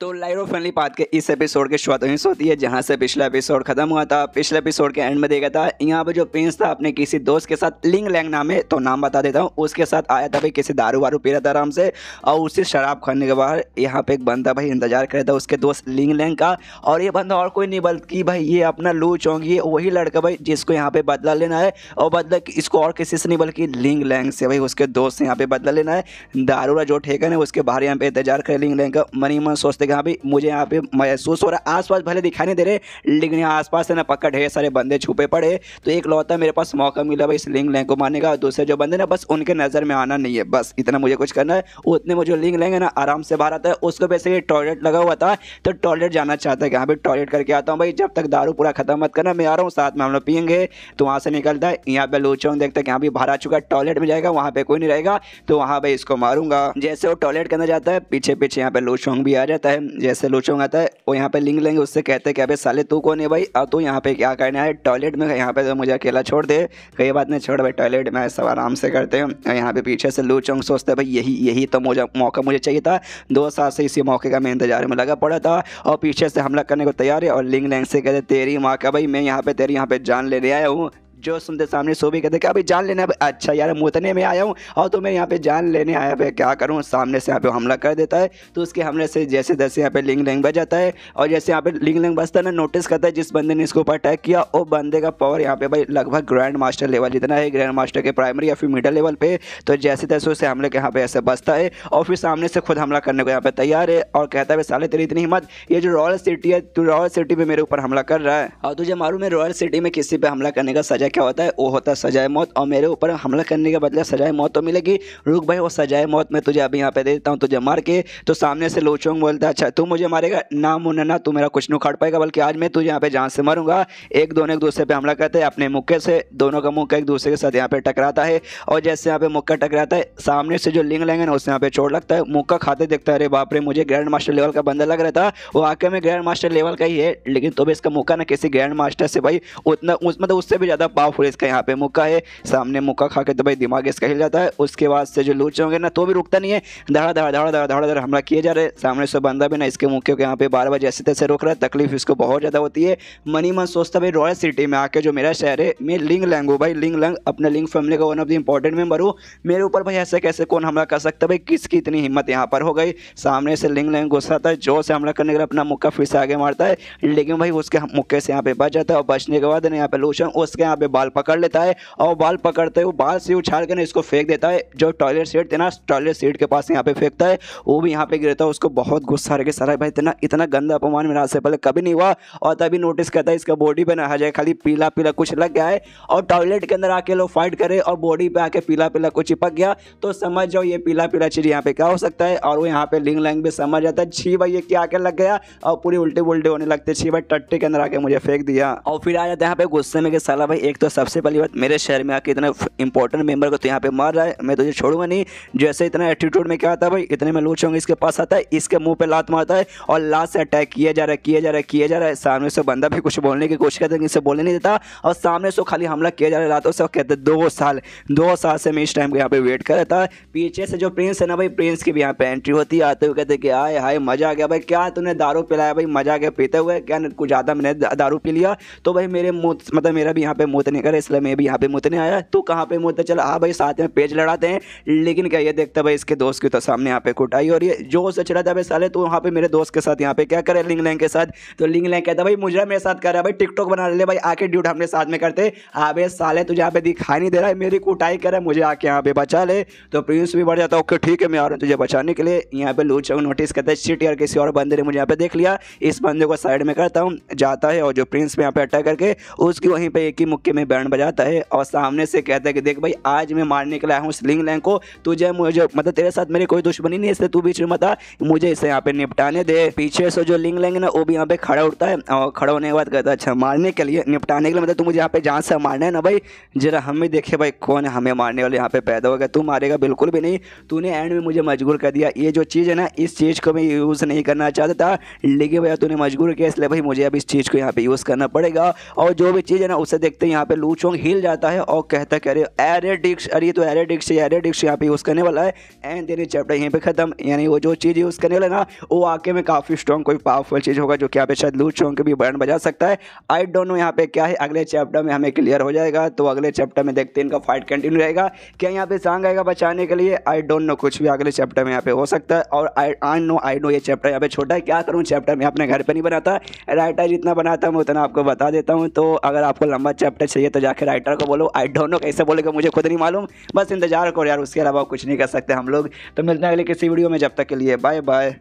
तो लाइरो family path के इस एपिसोड की शुरुआत वहीं से होती है, जहाँ से पिछला एपिसोड खत्म हुआ था। पिछले एपिसोड के एंड में देखा था, यहाँ पे जो प्रिंस था अपने किसी दोस्त के साथ लिंग लैंग नाम है तो नाम बता देता हूँ। उसके साथ आया था भाई किसी दारू वारू पी रहा था आराम से, और उसी शराब खाने के बाद यहाँ पे एक बंदा भाई इंतज़ार कर रहा था, उसके दोस्त लिंग लैंग का। और ये बंदा और कोई नहीं, बल्कि भाई ये अपना लू चौंगी वही लड़का भाई जिसको यहाँ पे बदला लेना है, और बदला इसको और किसी से नहीं, बल्कि लिंग लैंग से भाई उसके दोस्त से यहाँ पे बदला लेना है। दारूरा जो ठेकन है उसके बाहर यहाँ पे इंतज़ार करे लिंग लैंग का। मनी मन सोचते कि हाँ भाई मुझे यहाँ पे महसूस हो रहा है, आसपास भले दिखाई नहीं दे रहे, लेकिन यहाँ आसपास है ना पक्का ढेर सारे बंदे छुपे पड़े तो एक लौता मेरे पास मौका मिला भाई इस लिंग लैंग को मारने का दूसरे जो बंदे ना, बस उनके नज़र में आना नहीं है, बस इतना मुझे कुछ करना है। उतने में जो लिंग लैंग है ना, आराम से बाहर आता है, उसको ये टॉयलेट लगा हुआ था तो टॉयलेट जाना चाहता है कि हाँ भाई टॉयलेट करके आता हूँ भाई, जब तक दारू पूरा खत्म मत करना, मैं आ रहा हूँ, साथ में हम लोग पियेंगे तो वहाँ से निकलता है, यहाँ पे लोचोंग देखता है यहाँ भी बाहर आ चुका है टॉयलेट में जाएगा, वहाँ पे कोई नहीं रहेगा तो वहाँ पे इसको मारूँगा। जैसे वो टॉयलेट के अंदर जाता है पीछे पीछे यहाँ पे लोचोंग भी आ जाता है जैसे लोचोंग आता है, वो यहाँ पे लिंग लेंगे, उससे कहते हैं कि अबे साले तू कौन है भाई? अब तू यहाँ पे क्या करना है टॉयलेट में, यहाँ पे तो मुझे अकेला छोड़ दे। कई बात नहीं, छोड़ भाई, टॉयलेट में सब आराम से करते हैं। और यहाँ पे पीछे से लू चौंग सोचते भाई, यही यही तो मुझे, मौका मुझे चाहिए था। दो साल से इसी मौके का मैं इंतज़ार में लगा पड़ा था। और पीछे से हमला करने को तैयार है और लिंग लैंग से कहते तेरी माँ का, भाई, मैं यहाँ पे, तेरी यहाँ पे जान लेने आया हूँ। जो सुनते सामने सो भी कहते क्या भाई जान लेने अच्छा यार मुतने में आया हूँ, और तो मैं यहाँ पे जान लेने आया भाई क्या करूँ? सामने से यहाँ पे हमला कर देता है। तो उसके हमले से जैसे जैसे यहाँ पे लिंग लिंग बज जाता है, और जैसे यहाँ पे लिंग लिंग बजता है ना नोटिस करता है, जिस बंदे ने इसके ऊपर अटैक किया, वो बंदे का पावर यहाँ पे भाई लगभग ग्रैंड मास्टर लेवल जितना है ग्रैंड मास्टर के प्राइमरी या फिर मिडल लेवल पे। तो जैसे तैसे उसे हमले के यहाँ पे ऐसे बसता है, और फिर सामने से खुद हमला करने को यहाँ पे तैयार है, और कहता है साले, तेरी इतनी हिम्मत, ये जो रॉयल सिटी है, तू रॉयल सिटी में मेरे ऊपर हमला कर रहा है। और तुझे मालूम है रॉयल सिटी में किसी पे हमला करने का सजा क्या होता है? वो होता है सजाए मौत। और मेरे ऊपर हमला करने के बदले सजाए मौत तो मिलेगी। रुक भाई, वो सजाए मौत में तुझे अभी यहाँ पे दे देता हूँ, तुझे मार के। तो सामने से लोचोंग बोलता है अच्छा तू मुझे मारेगा? ना मुन्ना, ना, तू मेरा कुछ नहीं उखाड़ पाएगा, बल्कि आज मैं तुझे यहाँ पे जान से मारूँगा। एक दोनों एक दूसरे पे हमला करते हैं, अपने मुक्के से। दोनों का मुक्का एक दूसरे के साथ यहाँ पे टकराता है। और जैसे यहाँ पे मुक्का टकराता है, सामने से जो लिंग लेंगे ना उससे यहाँ पे चोट लगता है। मुक्का खाते देखता है, अरे बाप रे, मुझे ग्रैंड मास्टर लेवल का बंदा लग रहा था। वो आके में ग्रैंड मास्टर लेवल का ही है, लेकिन तो भी इसका मुक्का ना, किसी ग्रैंड मास्टर से भाई, उतना मतलब उससे भी ज़्यादा पावरफुल इसका यहाँ पे मुक्का है। सामने मुक्का खा के तो भाई दिमाग इसका हिल जाता है। उसके बाद से जो लूच होंगे ना तो भी रुकता नहीं है। धड़ा धड़ा धड़ा धड़ा धड़ा धड़ा हमला किए जा रहे सामने से बंदा भी ना इसके मुक्के को यहाँ पे बार बार जैसे तैसे रोक रहा है। तकलीफ़ इसको बहुत ज़्यादा होती है। मनी मन सोचता भाई रॉयल सिटी में आके जो मेरा शहर है, मैं लिंग लैंग भाई। लिंग लैंग अपने लिंग फैमिली का one of the important member हूँ। मेरे ऊपर भाई ऐसे कैसे कौन हमला कर सकता भाई? किसकी इतनी हिम्मत यहाँ पर हो गई? सामने से लिंग लैंग गुस्सा था जो से हमला करने के लिए अपना मुक्का फिर से आगे मारता है। लेकिन भाई उसके मुक्के से यहाँ पे बच जाता है और बचने के बाद यहाँ पे लोशन उसके यहाँ पे बाल पकड़ लेता है और बाल पकड़ते हुए बाल से उछाल कर इसको फेंक देता है। जो टॉयलेट सीट थे ना टॉयलेट सीट के पास यहाँ पे फेंकता है, वो भी यहाँ पे गिरता है। उसको बहुत गुस्सा रहे सारा भाई, इतना इतना गंदा अपमान मेरा से पहले कभी नहीं हुआ। और तभी नोटिस करता है, इसका बॉडी पे ना आ जाए खाली पीला पीला कुछ लग गया है। और टॉयलेट के अंदर आके लोग फाइट करे और बॉडी पे आके पीला पीला कुछ चिपक गया। तो समझ जाओ, ये पीला पीला चीज़ यहाँ पे क्या हो सकता है? और वो यहाँ पे लिंग लैंग भी समझ जाता है, छी भाई, ये क्या आके लग गया? और पूरी उल्टे उल्टे होने लगते छी भाई, टट्टे के अंदर आके मुझे फेंक दिया। और फिर आ जाता है यहाँ पे गुस्से में कि, साला भाई, एक तो सबसे पहली बात, मेरे शहर में आके इतना इंपॉर्टेंट मेंबर को तो यहाँ पे मार रहा है, मैं तुझे छोड़ूँगा नहीं। जैसे इतना एटीट्यूड में क्या आता है भाई, इतने में लूच इसके पास आता है, इसके मुँह पे लात मारता है और लात से अटैक किया जा रहा है, किया जा रहा है, किया जा रहा है। सामने से बंदा भी कुछ बोलने की कोशिश करता है इसे बोलने नहीं देता और सामने से खाली हमला किया जा रहा है रातों से कहते हैं, दो साल दो साल से मैं इस टाइम को यहाँ पे वेट कर रहा था पीछे से जो प्रिंस है ना भाई प्रिंस की भी यहाँ पे एंट्री होती है, आते हुए कहते कि, आए हाय, मज़ा आ गया भाई, क्या तूने दारू पिलाया भाई, मज़ा आ गया, पीते हुए, क्या कुछ ज़्यादा मैंने दारू पी लिया? तो भाई मेरे मुँह मतलब मेरा भी यहाँ पे मुँह नहीं करे, इसलिए मैं भी यहाँ पे मुँह नहीं आया। तू कहाँ पे मुँह चल हाँ भाई, साथ में पेज लड़ाते हैं। लेकिन क्या ये देखता भाई, इसके दोस्त की तो सामने यहाँ पे कुटाई हो रही है। जो उसे चला था भाई, साले तो वहाँ पे मेरे दोस्त के साथ यहाँ पे क्या करे लिंग लैंग के साथ? तो लिंग लैंग कहता भाई, मुझे मेरे साथ कर रहा है, भाई, टिकटॉक बना ले भाई, आके ड्यूट हमने साथ में करते अबे साले, तुझे यहाँ पे दिखाई नहीं दे रहा है, मेरी कुटाई करे मुझे आके यहाँ पे बचा ले। तो प्रिंस भी बढ़ जाता ओके, ठीक है, मैं आ रहा हूँ तुझे बचाने के लिए। यहाँ पे लूच नोटिस करता है शिट यार, किसी और बंदे ने मुझे यहाँ पे देख लिया। इस बंदे को साइड में करता हूँ, जाता है और जो प्रिंस में यहाँ पे अटैक करके, उसकी वहीं पे एक ही मुक्के में बैंड बजाता है और सामने से कहता है कि देख भाई, आज मैं मारने के लिए आया हूँ लिंग लैंग को। तुझे मुझे मतलब तेरे साथ मेरी कोई दुश्मनी नहीं इसलिए तू बीच में मत मुझे इसे यहाँ पे निपटाने दे। पीछे से जो लिंग लैंग ना, वो भी यहाँ पे खड़ा उठता है और खड़ा होने के बाद कहता है अच्छा मारने के लिए, निपटाने के लिए मतलब तू मुझे यहाँ पे जहाँ से मारना है ना भाई, जरा हम भी देखे भाई कौन है हमें मारने वाले यहाँ पे पैदा हो गया तू मारेगा बिल्कुल भी नहीं। तूने एंड में मुझे मजबूर कर दिया। ये जो चीज़ है ना, इस चीज़ को मैं यूज़ नहीं करना चाहता। था लेकिन भैया, तूने मजबूर किया, इसलिए भाई मुझे अब इस चीज़ को यहाँ पे यूज़ करना पड़ेगा। और जो भी चीज़ है ना, उसे देखते हैं यहाँ पे लू चोंग हिल जाता है और कहता है अरे एरेडिक्स अरे ये तो एरेडिक्स एरेडिक्स यहाँ पे यूज़ करने वाला है। एंड देन चैप्टर यहीं पे खत्म। यानी वो जो चीज़ यूज़ करने वाला ना, वो आके में काफ़ी स्ट्रॉन्ग कोई पावरफुल चीज़ होगा जो कि यहाँ पे शायद लू चोंग के भी बैंड बजा सकता है। आई डोंट नो यहाँ पे क्या है। अगले चैप्टर में हमें क्लियर हो जाएगा। तो अगले चैप्टर में देखते हैं इनका फाइट कंटिन्यू रहेगा। क्या यहाँ पे सांग आएगा बचाने के लिए? आई डोंट नो कुछ भी अगले चैप्टर में यहाँ पे हो सकता है। और I I know I know ये चैप्टर यहाँ पे छोटा है। क्या करूँ? चैप्टर में अपने घर पर नहीं बनाता। राइटर जितना बनाता हूँ उतना आपको बता देता हूँ। तो अगर आपको लंबा चैप्टर चाहिए तो जाकर राइटर को बोलो। आई डोंट नो कैसे बोलेगा, मुझे खुद नहीं मालूम। बस इंतज़ार करो यार, उसके अलावा कुछ नहीं कर सकते हम लोग। तो मिलते हैं अगले किसी वीडियो में, जब तक के लिए बाय बाय